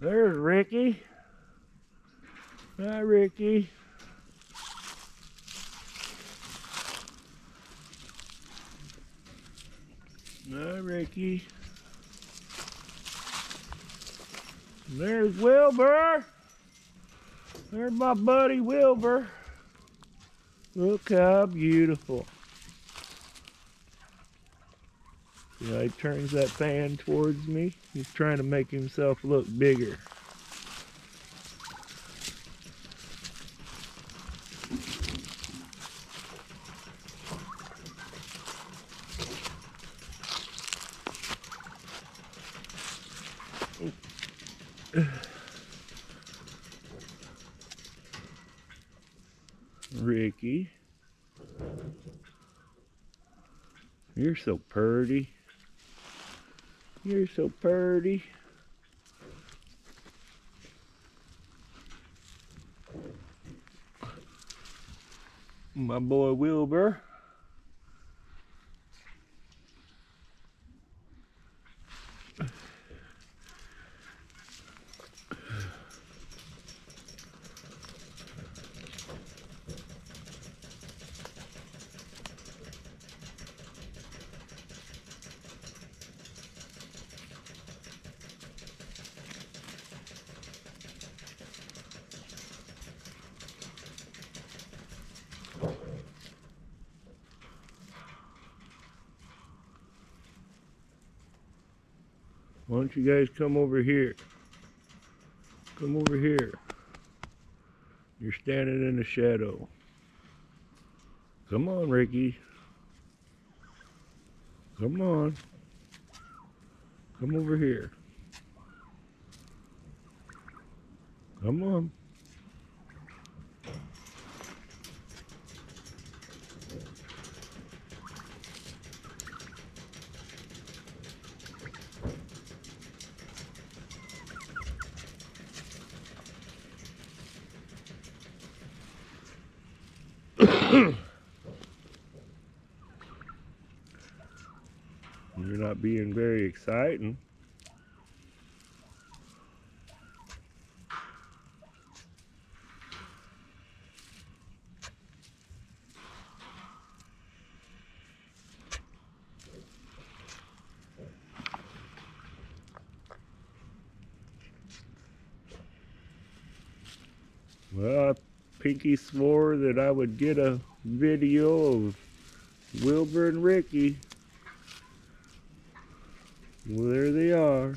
There's Ricky. Hi, Ricky. Hi, Ricky. There's Wilbur. There's my buddy Wilbur. Look how beautiful. Yeah, he turns that fan towards me. He's trying to make himself look bigger. Ricky. You're so purty. You're so purty. My boy Wilbur. Why don't you guys come over here? Come over here. You're standing in the shadow. Come on, Ricky. Come on. Come over here. Come on. You're not being very exciting. Well, Pinky swore that I would get a video of Wilbur and Ricky. Well, there they are.